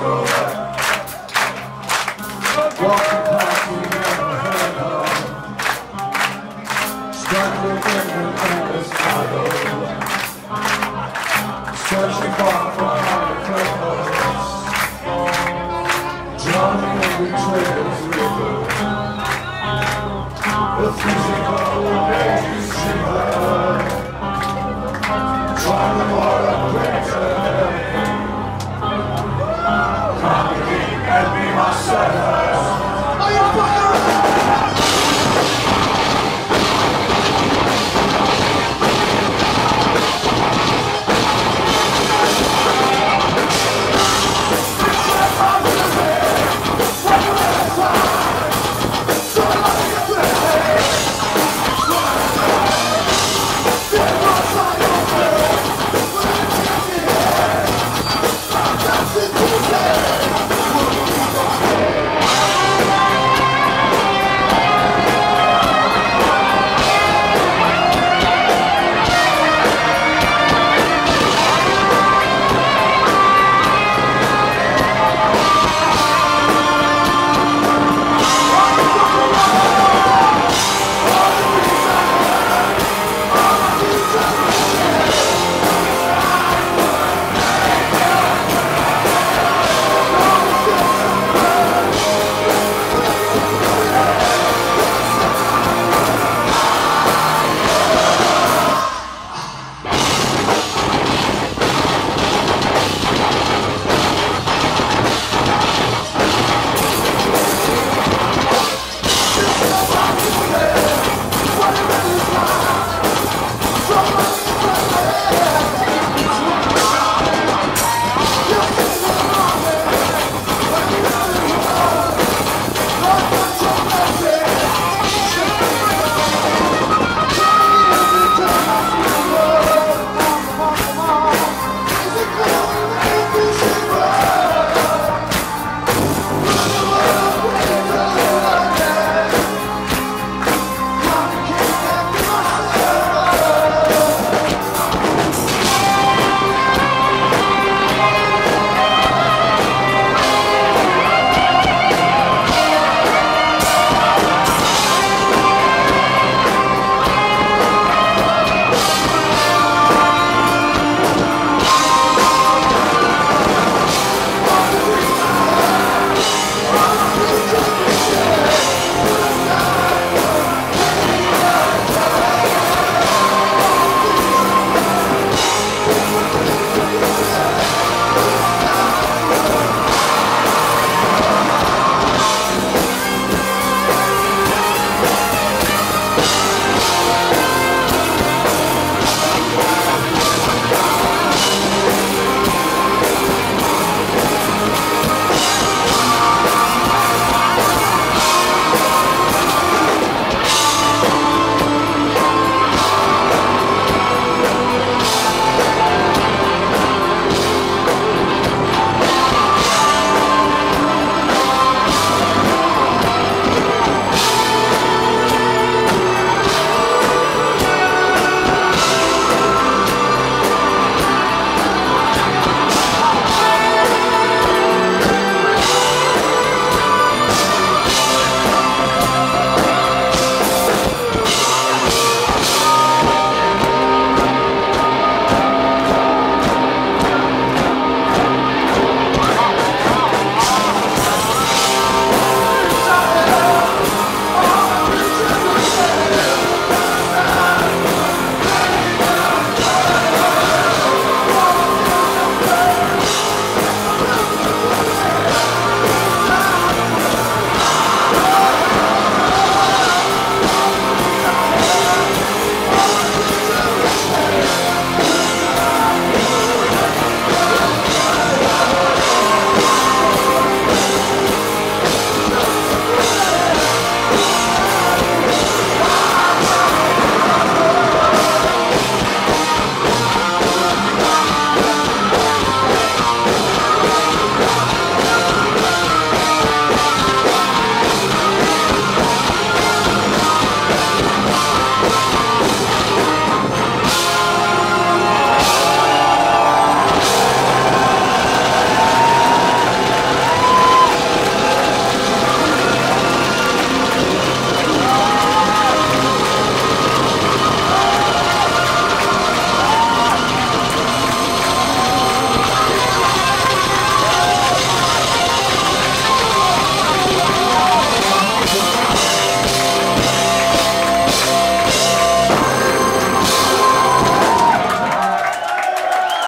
go back. Walking past we never heard of. Struggling in the endless. Searching far for higher purpose. Drowning in betrayer's river. The physical and be myself.